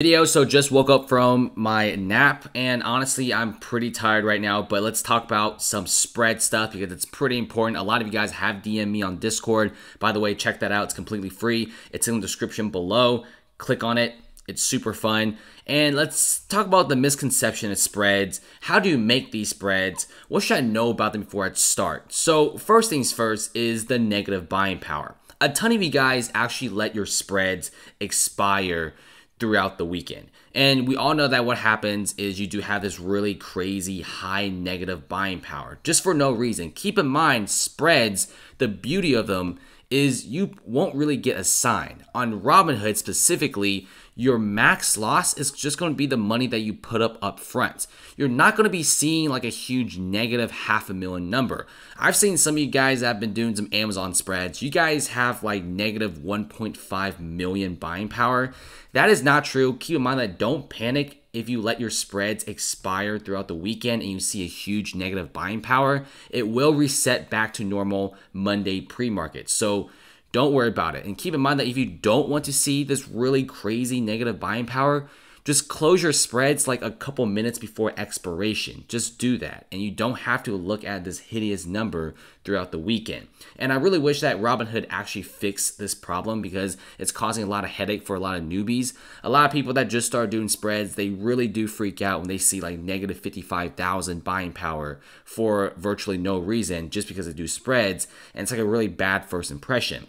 video so just woke up from my nap and honestly i'm pretty tired right now but let's talk about some spread stuff because it's pretty important. A lot of you guys have dm me on discord. By the way check that out. It's completely free. It's in the description below. Click on it. It's super fun. And let's talk about the misconception of spreads. How do you make these spreads? What should i know about them before i start? So first things first is the negative buying power. A ton of you guys actually let your spreads expire throughout the weekend. And we all know that what happens is you do have this really crazy high negative buying power just for no reason. Keep in mind, spreads, the beauty of them is you won't really get a sign. On Robinhood specifically, your max loss is just going to be the money that you put up up front. You're not going to be seeing like a huge negative half a million number. I've seen some of you guys that have been doing some Amazon spreads. You guys have like negative 1.5 million buying power. That is not true. Keep in mind that don't panic if you let your spreads expire throughout the weekend and you see a huge negative buying power. It will reset back to normal Monday pre-market. So don't worry about it. And keep in mind that if you don't want to see this really crazy negative buying power, just close your spreads like a couple minutes before expiration. Just do that. And you don't have to look at this hideous number throughout the weekend. And I really wish that Robinhood actually fixed this problem because it's causing a lot of headache for a lot of newbies. A lot of people that just start doing spreads, they really do freak out when they see like negative 55,000 buying power for virtually no reason just because they do spreads. And it's like a really bad first impression.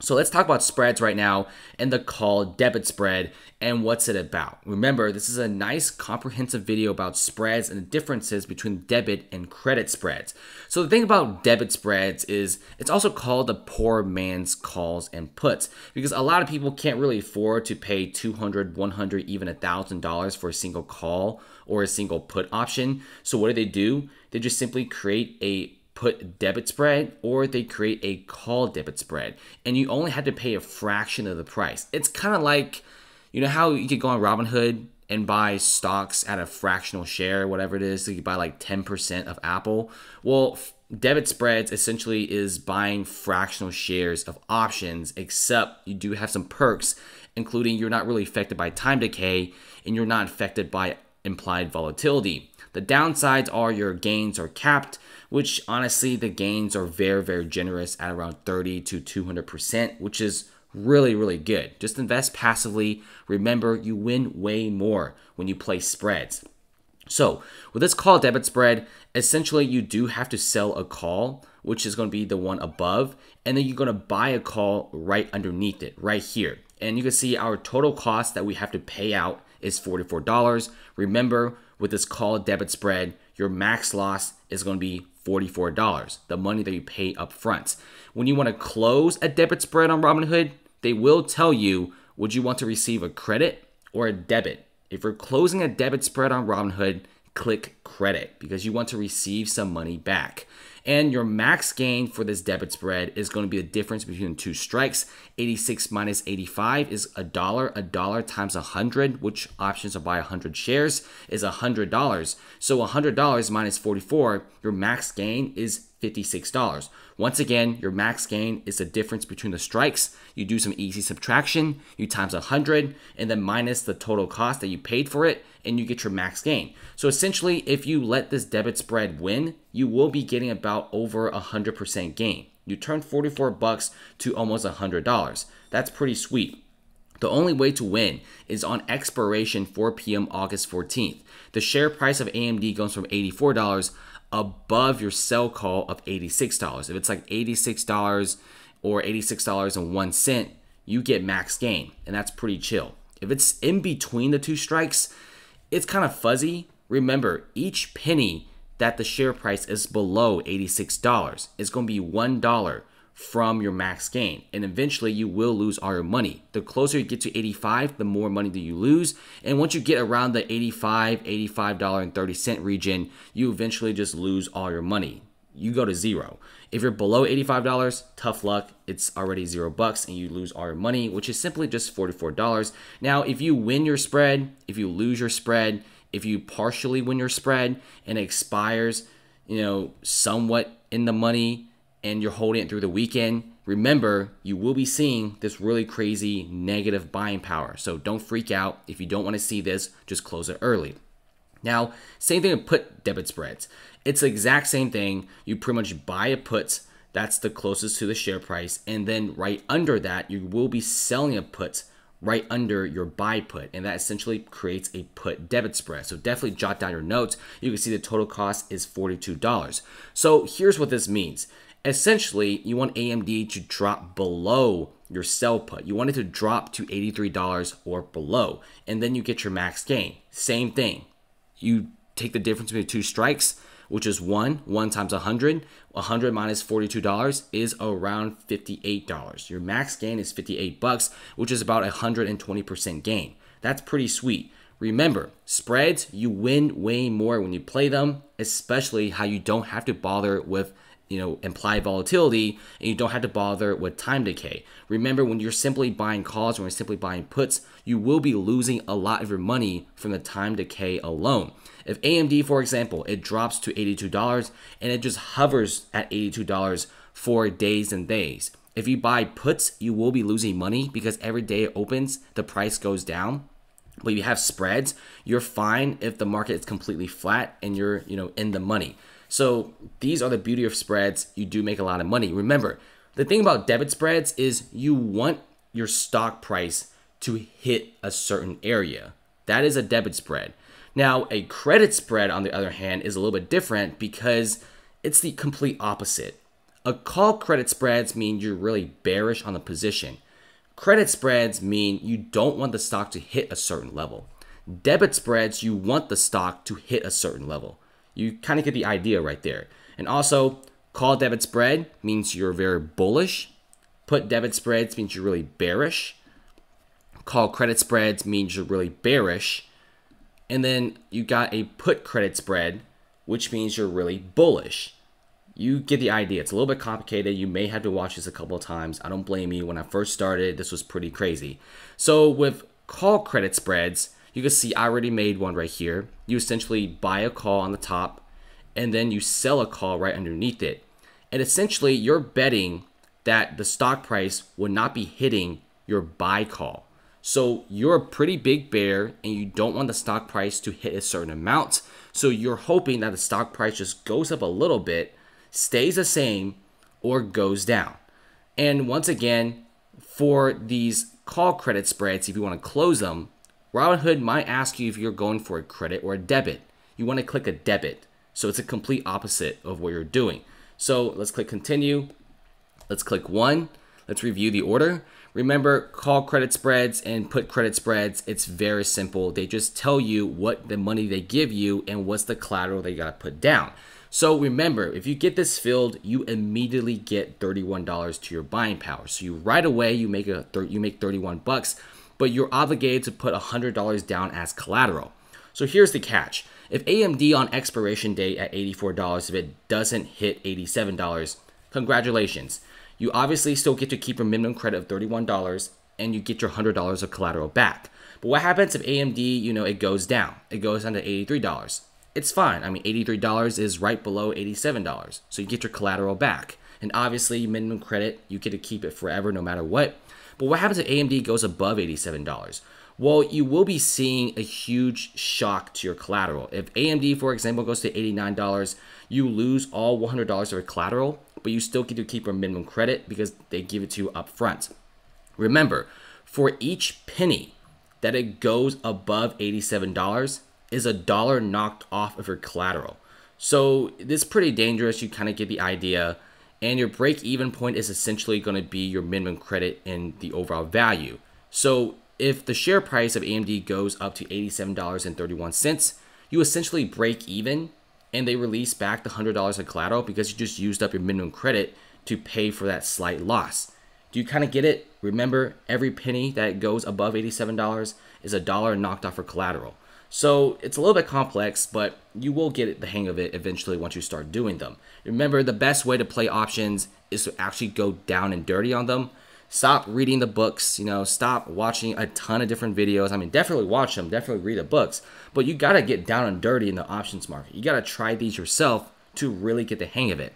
So let's talk about spreads right now and the call debit spread and what's it about. Remember, this is a nice comprehensive video about spreads and the differences between debit and credit spreads. So the thing about debit spreads is it's also called the poor man's calls and puts because a lot of people can't really afford to pay 200, 100, even $1,000 for a single call or a single put option. So what do they do? They just simply create a put debit spread or they create a call debit spread and you only had to pay a fraction of the price. It's kind of like, you know, how you could go on Robinhood and buy stocks at a fractional share, whatever it is. So you buy like 10% of Apple. Well, debit spreads essentially is buying fractional shares of options, except you do have some perks, including you're not really affected by time decay and you're not affected by implied volatility. The downsides are your gains are capped, which honestly, the gains are very, very generous at around 30 to 200%, which is really, really good. Just invest passively. Remember, you win way more when you play spreads. So, with this call debit spread, essentially you do have to sell a call, which is going to be the one above, and then you're going to buy a call right underneath it, right here. And you can see our total cost that we have to pay out is $44. Remember, with this call debit spread, your max loss is going to be $44, the money that you pay up front. When you want to close a debit spread on Robinhood, they will tell you would you want to receive a credit or a debit. If you're closing a debit spread on Robinhood, click credit because you want to receive some money back. And your max gain for this debit spread is going to be the difference between two strikes. 86 minus 85 is a dollar. A dollar times 100, which options to buy 100 shares, is $100. So $100 minus 44, your max gain is $56. Once again, your max gain is the difference between the strikes. You do some easy subtraction, you times 100, and then minus the total cost that you paid for it, and you get your max gain. So essentially, if you let this debit spread win, you will be getting about over a 100% gain. You turn 44 bucks to almost $100. That's pretty sweet. The only way to win is on expiration 4 p.m. August 14th. The share price of AMD goes from $84 above your sell call of $86. If it's like $86 or $86.01, you get max gain, and that's pretty chill. If it's in between the two strikes, it's kind of fuzzy. Remember, each penny that the share price is below $86 It's going to be $1 from your max gain. And eventually you will lose all your money. The closer you get to 85, the more money that you lose. And once you get around the 85, $85.30 region, you eventually just lose all your money. You go to zero. If you're below $85, tough luck. It's already zero bucks and you lose all your money, which is simply just $44. Now, if you win your spread, if you lose your spread, if you partially win your spread and it expires, you know, somewhat in the money, and you're holding it through the weekend, remember you will be seeing this really crazy negative buying power. So don't freak out. If you don't want to see this, just close it early. Now, same thing with put debit spreads. It's the exact same thing. You pretty much buy a put that's the closest to the share price, and then right under that, you will be selling a put right under your buy put, and that essentially creates a put debit spread. So definitely jot down your notes. You can see the total cost is $42. So here's what this means. Essentially, you want AMD to drop below your sell put. You want it to drop to $83 or below, and then you get your max gain. Same thing. You take the difference between two strikes, which is 1. 1 times 100. 100 minus $42 is around $58. Your max gain is 58 bucks, which is about 120% gain. That's pretty sweet. Remember, spreads, you win way more when you play them, especially how you don't have to bother with you know, implied volatility, and you don't have to bother with time decay. Remember, when you're simply buying calls or when you're simply buying puts, you will be losing a lot of your money from the time decay alone. If AMD, for example, it drops to $82 and it just hovers at $82 for days and days. If you buy puts, you will be losing money because every day it opens, the price goes down. But you have spreads, you're fine if the market is completely flat and you're, you know, in the money. So these are the beauty of spreads. You do make a lot of money. Remember, the thing about debit spreads is you want your stock price to hit a certain area. That is a debit spread. Now, a credit spread, on the other hand, is a little bit different because it's the complete opposite. A call credit spreads mean you're really bearish on the position. Credit spreads mean you don't want the stock to hit a certain level. Debit spreads, you want the stock to hit a certain level. You kind of get the idea right there. And also, call debit spread means you're very bullish. Put debit spreads means you're really bearish. Call credit spreads means you're really bearish. And then you got a put credit spread, which means you're really bullish. You get the idea. It's a little bit complicated. You may have to watch this a couple of times. I don't blame you. When I first started, this was pretty crazy. So with call credit spreads, you can see I already made one right here. You essentially buy a call on the top and then you sell a call right underneath it. And essentially you're betting that the stock price will not be hitting your buy call. So you're a pretty big bear and you don't want the stock price to hit a certain amount. So you're hoping that the stock price just goes up a little bit, stays the same, or goes down. And once again, for these call credit spreads, if you want to close them, Robinhood might ask you if you're going for a credit or a debit. You want to click a debit. So it's a complete opposite of what you're doing. So let's click continue. Let's click one. Let's review the order. Remember, call credit spreads and put credit spreads, it's very simple. They just tell you what the money they give you and what's the collateral they got to put down. So remember, if you get this filled, you immediately get $31 to your buying power. So you right away you make a you make 31 bucks, but you're obligated to put $100 down as collateral. So here's the catch. If AMD on expiration date at $84, if it doesn't hit $87, congratulations you obviously still get to keep your minimum credit of $31 and you get your $100 of collateral back. But what happens if AMD, you know, it goes down? It goes down to $83. It's fine. I mean, $83 is right below $87. So you get your collateral back. And obviously, minimum credit, you get to keep it forever no matter what. But what happens if AMD goes above $87? Well, you will be seeing a huge shock to your collateral. If AMD, for example, goes to $89, you lose all $100 of your collateral but you still get to keep your minimum credit because they give it to you up front. Remember, for each penny that it goes above $87 is a dollar knocked off of your collateral. So this is pretty dangerous. You kind of get the idea. And your break even point is essentially going to be your minimum credit in the overall value. So if the share price of AMD goes up to $87.31, you essentially break even and they release back the $100 of collateral because you just used up your minimum credit to pay for that slight loss. Do you kind of get it? Remember, every penny that goes above $87 is a dollar knocked off for collateral. So it's a little bit complex, but you will get the hang of it eventually once you start doing them. Remember, the best way to play options is to actually go down and dirty on them stop reading the books, you know, stop watching a ton of different videos. I mean, definitely watch them, definitely read the books, but you got to get down and dirty in the options market. You got to try these yourself to really get the hang of it.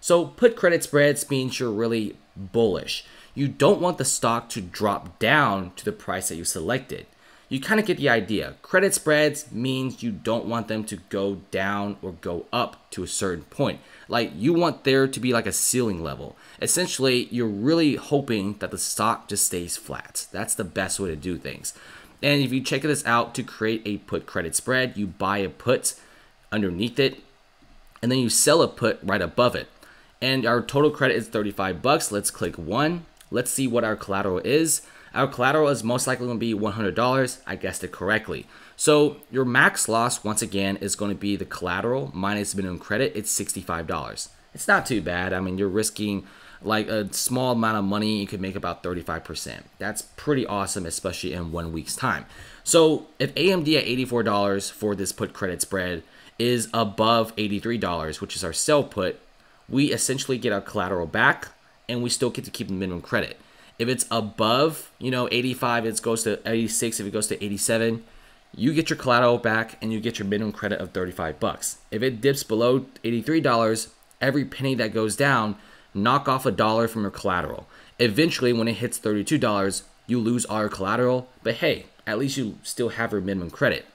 So put credit spreads means you're really bullish. You don't want the stock to drop down to the price that you selected. You kind of get the idea. Credit spreads means you don't want them to go down or go up to a certain point. Like you want there to be like a ceiling level. Essentially, you're really hoping that the stock just stays flat. That's the best way to do things. And if you check this out to create a put credit spread, you buy a put underneath it and then you sell a put right above it. And our total credit is 35 bucks. Let's click one. Let's see what our collateral is. Our collateral is most likely going to be $100. I guessed it correctly. So your max loss, once again, is going to be the collateral minus minimum credit. It's $65. It's not too bad. I mean, you're risking like a small amount of money. You could make about 35%. That's pretty awesome, especially in one week's time. So if AMD at $84 for this put credit spread is above $83, which is our sell put, we essentially get our collateral back and we still get to keep the minimum credit. If it's above, you know, 85, it goes to 86. If it goes to 87, you get your collateral back and you get your minimum credit of 35 bucks. If it dips below $83, every penny that goes down, knock off a dollar from your collateral. Eventually, when it hits $32, you lose all your collateral, but hey, at least you still have your minimum credit.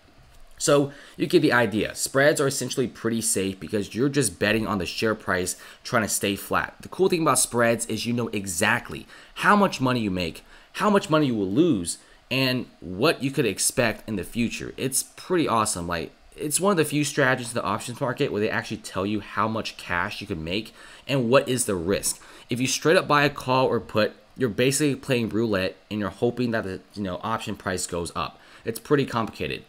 So you get the idea. Spreads are essentially pretty safe because you're just betting on the share price trying to stay flat. The cool thing about spreads is you know exactly how much money you make, how much money you will lose, and what you could expect in the future. It's pretty awesome. Like it's one of the few strategies in the options market where they actually tell you how much cash you can make and what is the risk. If you straight up buy a call or put, you're basically playing roulette and you're hoping that the you know option price goes up. It's pretty complicated.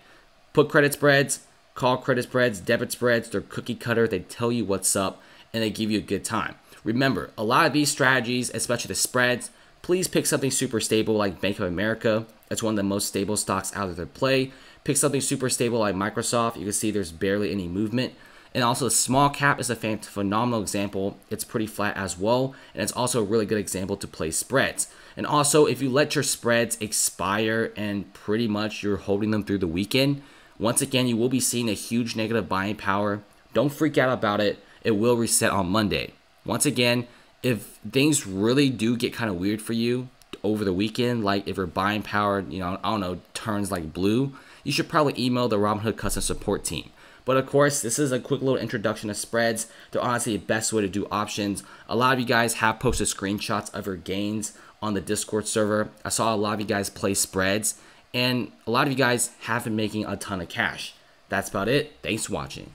Put credit spreads, call credit spreads, debit spreads, they're cookie cutter. They tell you what's up and they give you a good time. Remember, a lot of these strategies, especially the spreads, please pick something super stable like Bank of America. That's one of the most stable stocks out of their play. Pick something super stable like Microsoft. You can see there's barely any movement. And also, the small cap is a phenomenal example. It's pretty flat as well. And it's also a really good example to play spreads. And also, if you let your spreads expire and pretty much you're holding them through the weekend, once again, you will be seeing a huge negative buying power. Don't freak out about it. It will reset on Monday. Once again, if things really do get kind of weird for you over the weekend, like if your buying power, you know, I don't know, turns like blue, you should probably email the Robinhood customer support team. But of course, this is a quick little introduction to spreads. They're honestly the best way to do options. A lot of you guys have posted screenshots of your gains on the Discord server. I saw a lot of you guys play spreads and a lot of you guys have been making a ton of cash. That's about it. Thanks for watching.